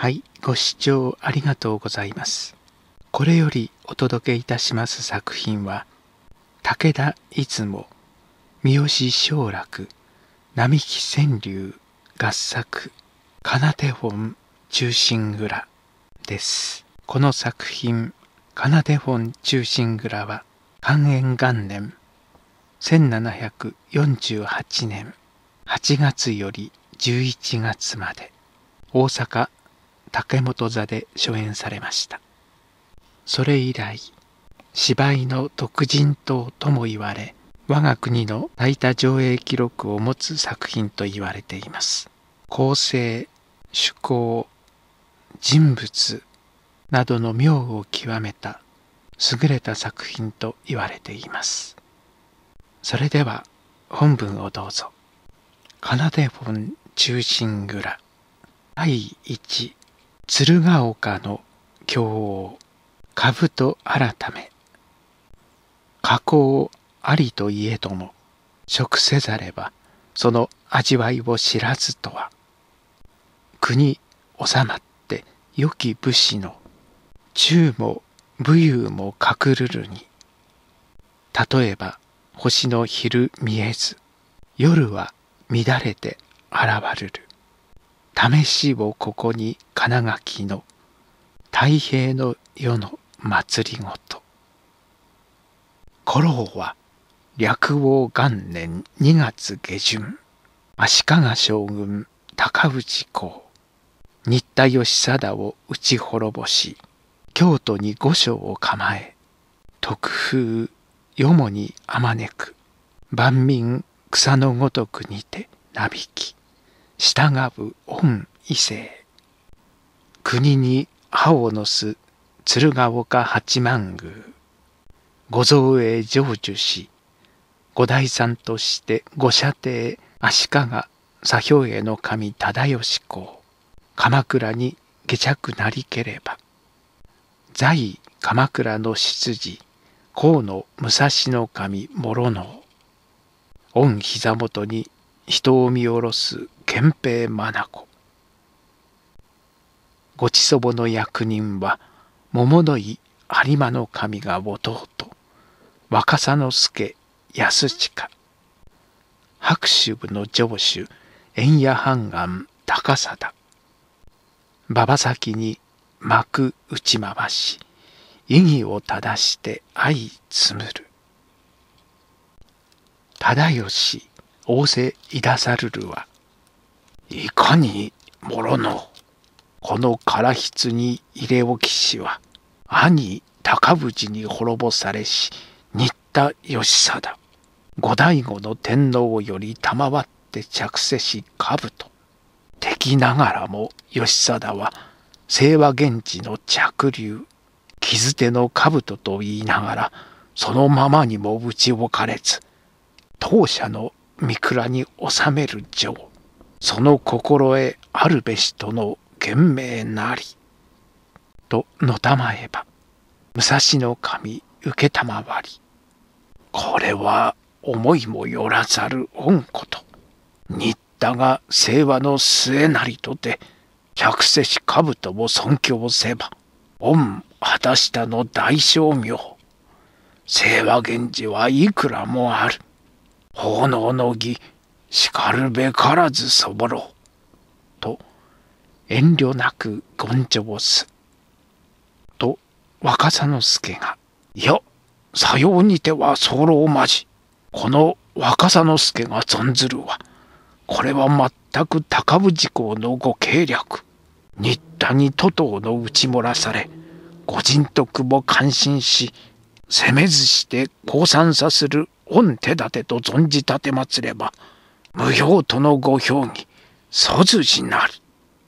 はい、ご視聴ありがとうございます。これよりお届けいたします作品は、武田いつも、三好正楽、並木川柳合作、金手本忠臣蔵です。この作品、金手本忠臣蔵は、寛延元年、1748年8月より11月まで、大阪竹本座で初演されました。それ以来芝居の独人島とも言われ我が国の最多上映記録を持つ作品と言われています。構成趣向人物などの妙を極めた優れた作品と言われています。それでは本文をどうぞ。奏で本忠臣蔵第一鶴岡の京王兜改め加工ありといえども食せざればその味わいを知らずとは国収まって良き武士の忠も武勇も隠るるに例えば星の昼見えず夜は乱れて現るる。試しをここに金垣の太平の世の祭りごと。五郎は略王元年2月下旬足利将軍高氏公。新田義貞を討ち滅ぼし京都に御所を構え特風よもにあまねく万民草のごとくにてなびき。従う御異性国に歯をのす鶴岡八幡宮。ご造営成就し五代さんとして御舎弟足利左兵衛の神忠義公。鎌倉に下着なりければ在鎌倉の執事河野武蔵の神諸能御膝元に人を見下ろす憲兵眼ごちそぼの役人は桃の井有馬の神が弟。若狭之助安親。白州部の城主円谷半岸高貞。馬場先に幕打ち回し。意義を正して相紡る。忠義仰せいださるるはいかに諸のこの唐筆に入れ置きしは兄高氏に滅ぼされし新田義貞後醍醐の天皇より賜って着せし兜。敵ながらも義貞は清和源氏の着流傷手の兜と言いながらそのままにも打ち置かれず当社の三倉に収める情。その心得あるべしとの賢明なり。とのたまえば武蔵の神承り。これは思いもよらざる恩こと。新田が清和の末なりとて百世し兜を尊敬せば恩果たしたの大称名清和源氏はいくらもある。奉納の儀しかるべからずそぼろ。と遠慮なく言上す。と若狭之助が、いや、さようにては候まじ。この若狭之助が存ずるは、これは全く高氏公のご計略。新田に徒党の打ち漏らされ、御人徳も感心し、責めずして降参さする御手立てと存じ立てまつれば、無用とのご評議、粗筋なる。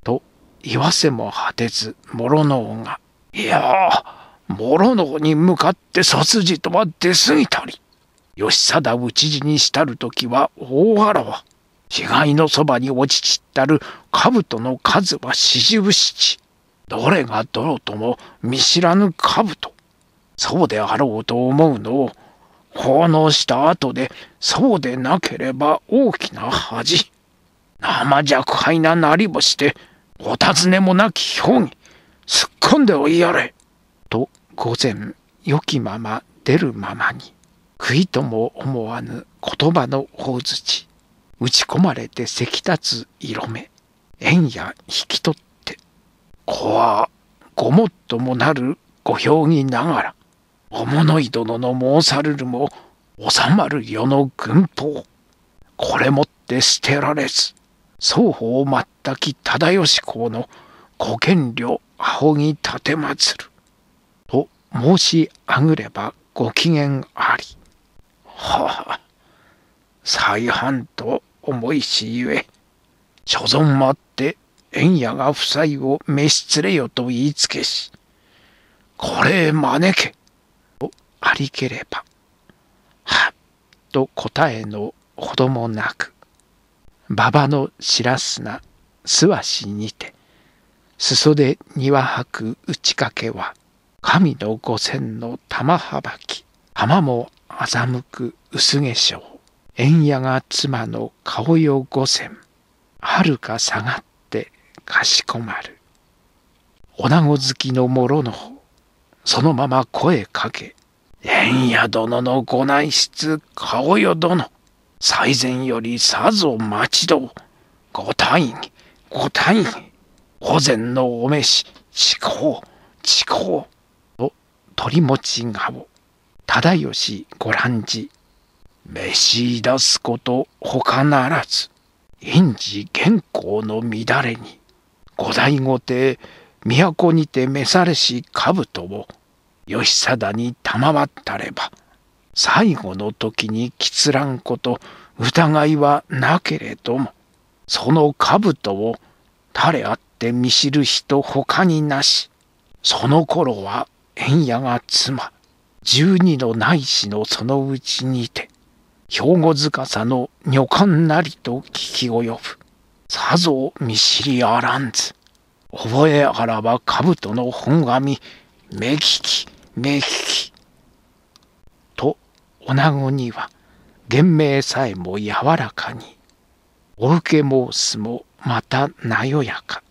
と言わせも果てず、諸能が、いや、諸能に向かって粗筋とは出過ぎたり。義貞討ち死にしたる時は大あらわ。死骸のそばに落ち散ったる兜の数は四十七。どれがどろとも見知らぬ兜。そうであろうと思うのを、奉納した後で、そうでなければ大きな恥。生若輩ななりぼして、お尋ねもなき表にすっ込んでおいやれ。と午前良きまま出るままに。食いとも思わぬ言葉の大槌。打ち込まれてせき立つ色目。縁や引き取って。子はごもっともなるご評議ながら。おものい殿の申さるるも収まる世の軍法。これもって捨てられず双方全き忠義公のご権慮仰ぎ立てまつる。と申しあぐればご機嫌あり。はあ再犯と思いしゆえ所存待って縁屋が夫妻を召し連れよと言いつけしこれ招け。ありければはっと答えのほどもなく馬場の白砂素足にて裾で庭吐く打ち掛けは神の御前の玉はばき浜も欺く薄化粧縁屋が妻の顔よ御前はるか下がってかしこまる。女子好きの者の方そのまま声かけ縁屋殿のご内室顔よ殿。最前よりさぞ待ちどご大義ご大義御前のお召し遅行遅行と鳥持ち顔忠義ご覧じ召し出すこと他ならず。因時元寇の乱れに。五代御帝都にて召されし兜を。義貞に賜ったれば最後の時にきつらんこと疑いはなけれどもその兜を誰あって見知る人他になしその頃は縁屋が妻十二の内子のそのうちにて兵庫司の女官なりと聞き及ぶ。さぞ見知りあらんず。覚えあらば兜の本紙目利き。目利き。と女子には言明さえも柔らかにお受け申すもまたなよやか。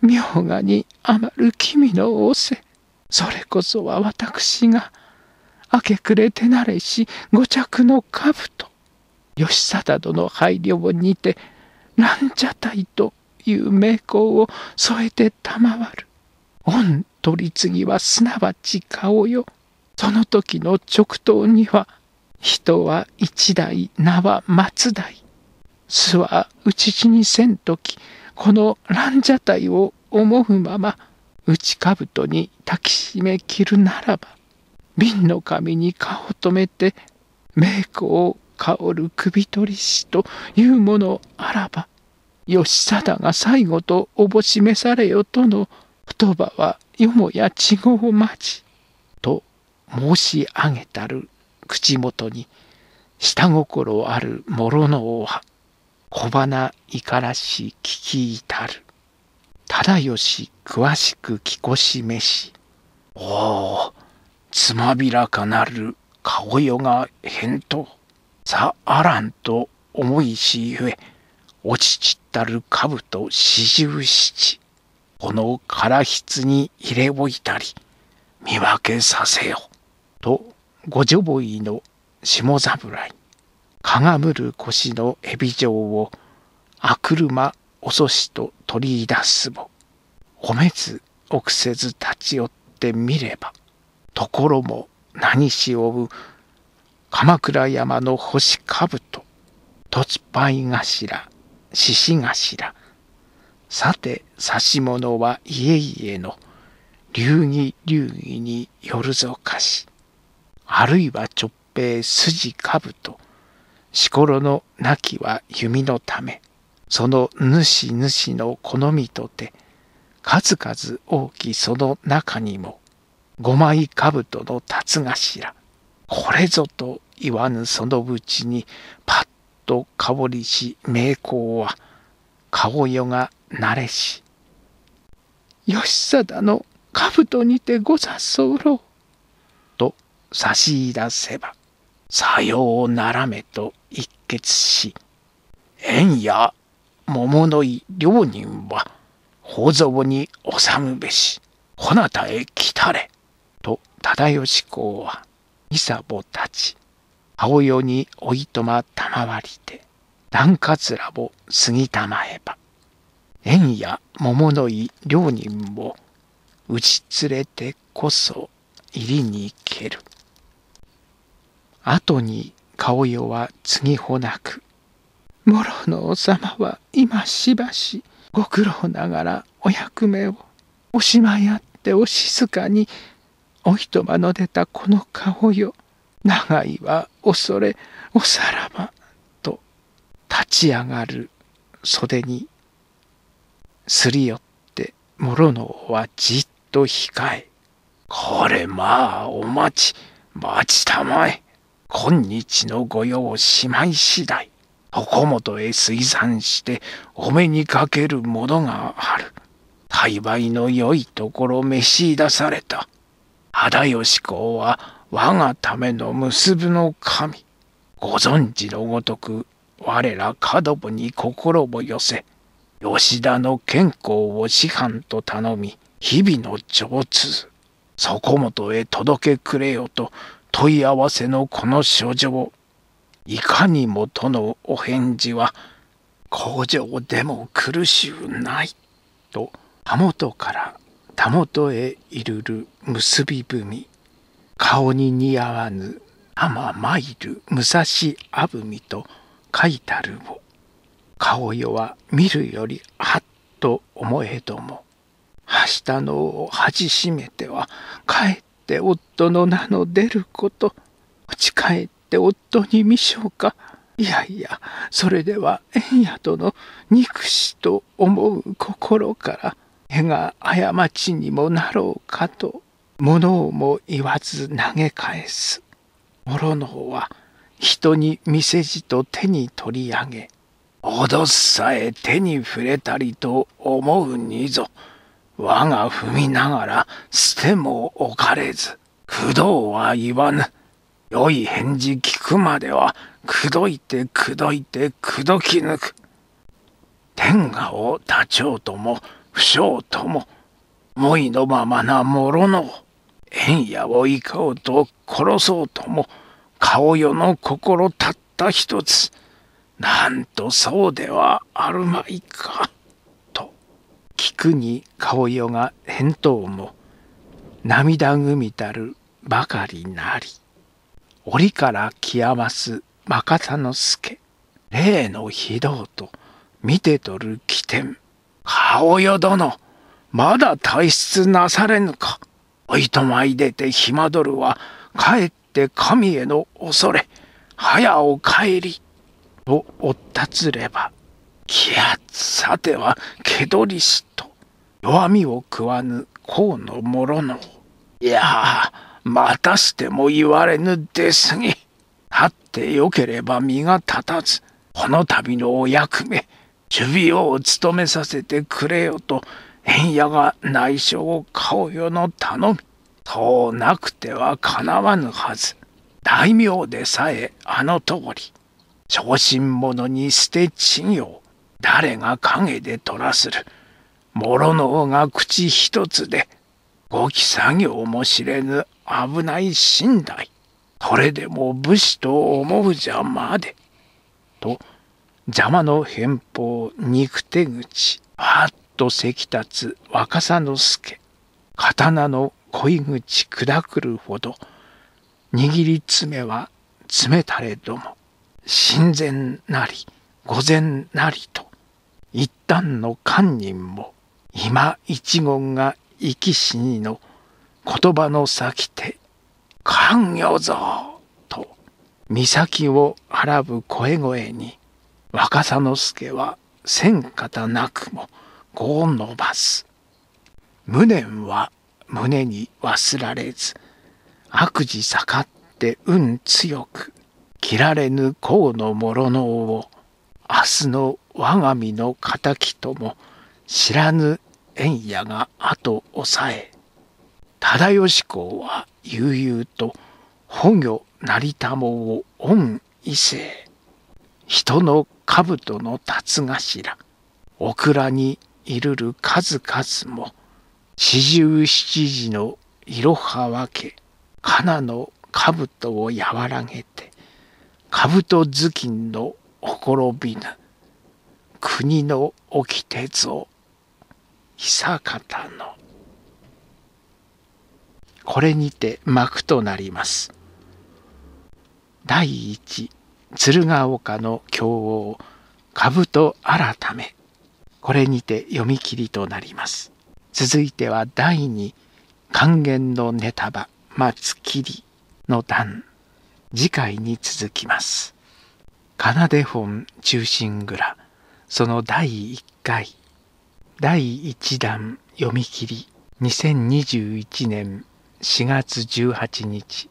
明賀に余る君の仰せそれこそは私が明け暮れ手なれし五着の兜義貞殿配慮をにて蘭茶体という名香を添えて賜る。御取り次ぎはすなわち顔よ。その時の直答には人は一代名は松代巣は討ち死にせん時この蘭茶体を思うまま内兜に抱きしめきるならば瓶の紙に顔を止めて名香を香る首取り師というものあらば義貞が最後とおぼしめされよとの言葉はよもや違うまじと申し上げたる口元に下心ある諸のは小花いからし聞き至る。忠義詳しく聞こしめし。おおつまびらかなる顔よが返答。さあらんと思いしゆえ落ちちったる兜四十七この唐筆に入れ置いたり見分けさせよとご女ボイの下侍。かがむる腰のエビ状をあくるまおそしと取り出すもおめず臆せず立ち寄ってみればところも何しおう鎌倉山の星兜凸灰頭獅子頭さて指物は家々の流儀流儀によるぞかし。あるいは直平筋兜。しころの亡きは弓のため。その主主の好みとて数々大きその中にも五枚兜の辰頭。これぞと言わぬそのうちにパッと香りし名工は顔よがなれし。義貞の兜にてござ候と差し出せばさようならめと一決し縁や桃の井両人は宝蔵に収むべしこなたへ来たれ。と忠義公は伊佐母たち青代においとま賜りて段桂を過ぎたまえば縁や桃の井両人も打ち連れてこそ入りに蹴る。後に顔代は次ほなく、諸の王様は今しばしご苦労ながらお役目をおしまいあってお静かにお人間の出たこの顔よ長いは恐れおさらばと立ち上がる袖にすり寄って諸のはじっと控えこれまあお待ち待ちたまえ今日の御用しまい次第床本へ推算してお目にかけるものがある。栽培の良いところ召し出された。忠義公は我がための結ぶの神。ご存知のごとく我ら角部に心を寄せ、吉田の健康を師範と頼み、日々の上通、そこもとへ届けくれよと問い合わせのこの書状、いかにもとのお返事は工場でも苦しゅうない。と刃元から田元へいるる結び文。顔に似合わぬ天参る武蔵あぶみと書いたるを。顔よは見るよりはっと思えどもはしたのを恥じしめてはかえって夫の名の出ること落ち返って夫に見しょうか。いやいや、それでは縁宿の憎しと思う心から、絵が過ちにもなろうかと、物をも言わず投げ返す。諸の方は、人に見せじと手に取り上げ、脅さえ手に触れたりと思うにぞ。我が踏みながら捨ても置かれず、工藤は言わぬ。良い返事聞くまでは、くどいてくどいてくどき抜く。天下を立ちょうとも、不祥とも、思いのままなもろの、縁やをいかおうと殺そうとも、顔世の心たった一つ。なんとそうではあるまいか。と、聞くに顔世が返答も、涙ぐみたるばかりなり。折から来やます若田之助例の非道と見て取る起点顔よ殿まだ退出なされぬかおいとまいでて暇どるはかえって神への恐れ早お帰りとおたつればきやさてはけどりしと弱みを食わぬ河の者のいやまたしても言われぬですぎ。立ってよければ身が立たず、この度のお役目、守備を務めさせてくれよと、縁屋が内緒を顔よの頼み、そうなくてはかなわぬはず。大名でさえあの通り、小心者に捨て賃用、誰が陰で取らする。諸の王が口一つで、ごき作業も知れぬ危ない寝台。これでも武士と思うじゃまで。と、邪魔の偏方憎手口、はっとせき立つ若さの助。刀の恋口砕くるほど、握り爪は冷たれども、親善なり、御前なりと、一旦の堪忍も、今一言が生き死にの言葉の先手、勘よぞと、岬を払う声声に、若狭之助は千方なくも語を伸ばす。無念は胸に忘られず、悪事盛って運強く、切られぬ甲の諸のを、明日の我が身の敵とも知らぬ縁屋が後抑え、忠義公は悠々と保御成田もを御異性人の兜の辰頭オクラにいるる数々も四十七時のいろは分けかなの兜を和らげて兜頭巾のほころびぬ国の掟ぞ久方の。これにて幕となります。第一鶴岡の経王兜改め。これにて読み切りとなります。続いては第二還元のネタバ松切りの段。次回に続きます。奏で本中心蔵。その第1回。第1弾読み切り。2021年4月18日。